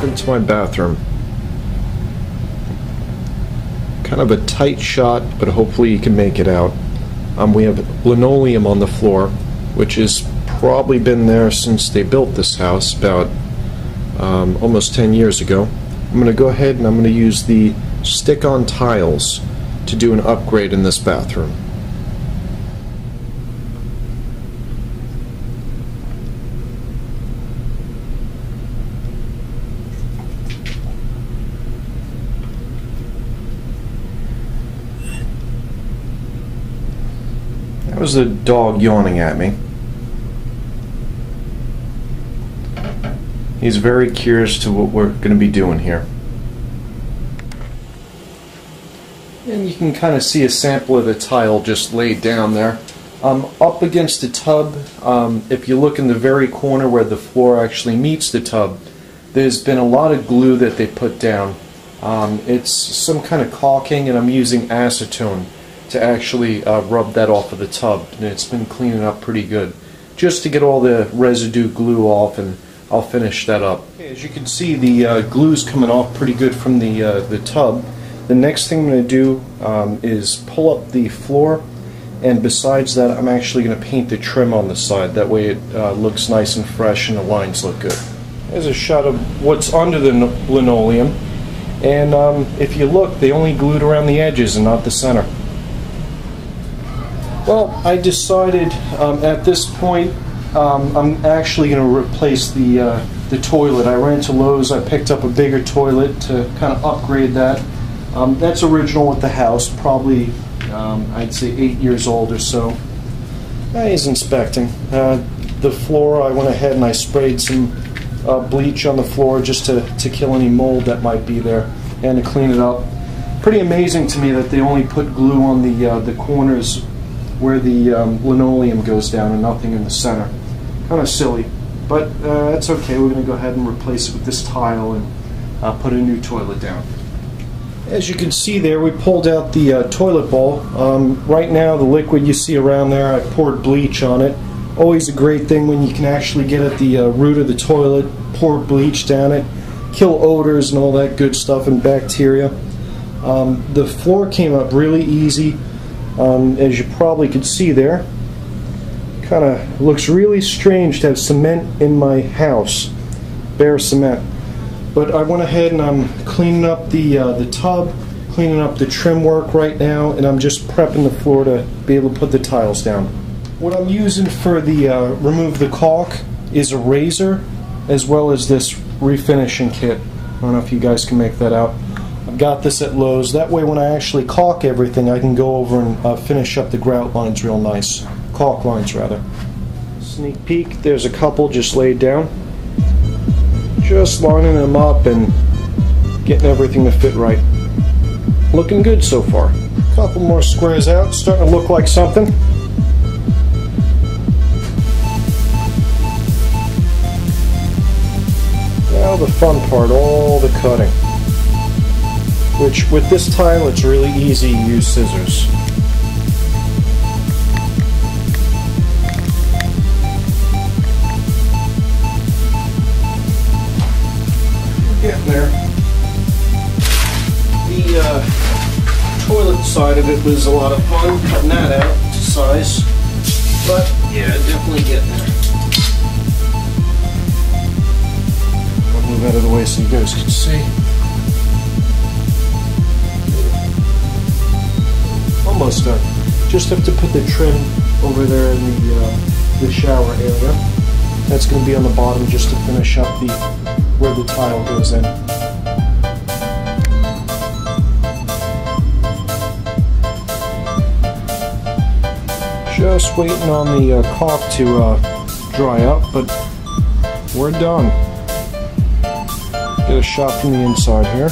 here's my bathroom. Kind of a tight shot, but hopefully you can make it out. Um, we have linoleum on the floor, which has probably been there since they built this house about um, almost 10 years ago. I'm going to go ahead and I'm going to use the stick-on tiles to do an upgrade in this bathroom. Was a dog yawning at me. He's very curious to what we're going to be doing here. And you can kind of see a sample of the tile just laid down there. Um, up against the tub, um, if you look in the very corner where the floor actually meets the tub, there's been a lot of glue that they put down. Um, it's some kind of caulking and I'm using acetone to actually uh, rub that off of the tub and it's been cleaning up pretty good just to get all the residue glue off and I'll finish that up. Okay, as you can see the uh, glue's coming off pretty good from the, uh, the tub. The next thing I'm going to do um, is pull up the floor and besides that I'm actually going to paint the trim on the side that way it uh, looks nice and fresh and the lines look good. There's a shot of what's under the linoleum and um, if you look they only glued around the edges and not the center. Well, I decided um, at this point um, I'm actually going to replace the uh, the toilet. I ran to Lowe's. I picked up a bigger toilet to kind of upgrade that. Um, that's original with the house, probably um, I'd say eight years old or so. he's inspecting. Uh, the floor, I went ahead and I sprayed some uh, bleach on the floor just to, to kill any mold that might be there and to clean it up. Pretty amazing to me that they only put glue on the uh, the corners where the um, linoleum goes down and nothing in the center. Kind of silly, but uh, that's okay. We're going to go ahead and replace it with this tile and uh, put a new toilet down. As you can see there, we pulled out the uh, toilet bowl. Um, right now, the liquid you see around there, I poured bleach on it. Always a great thing when you can actually get at the uh, root of the toilet, pour bleach down it, kill odors and all that good stuff and bacteria. Um, the floor came up really easy. Um, as you probably could see there, kind of looks really strange to have cement in my house, bare cement. But I went ahead and I'm cleaning up the uh, the tub, cleaning up the trim work right now, and I'm just prepping the floor to be able to put the tiles down. What I'm using for the uh, remove the caulk is a razor, as well as this refinishing kit. I don't know if you guys can make that out. I've got this at Lowe's. That way when I actually caulk everything, I can go over and uh, finish up the grout lines real nice. Caulk lines, rather. Sneak peek, there's a couple just laid down. Just lining them up and getting everything to fit right. Looking good so far. Couple more squares out, starting to look like something. Now the fun part, all the cutting which with this tile it's really easy to use scissors. Getting there. The uh, toilet side of it was a lot of fun, cutting that out to size. But yeah, definitely getting there. I'll move out of the way so you guys can see. Just have to put the trim over there in the, uh, the shower area. That's going to be on the bottom just to finish up the where the tile goes in. Just waiting on the uh, caulk to uh, dry up, but we're done. Get a shot from the inside here.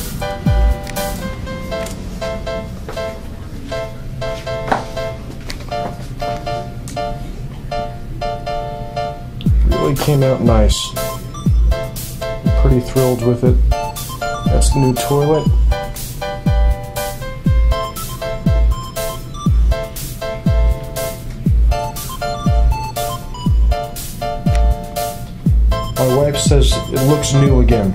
came out nice. I'm pretty thrilled with it. That's the new toilet. My wife says it looks new again.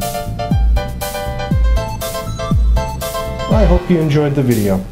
I hope you enjoyed the video.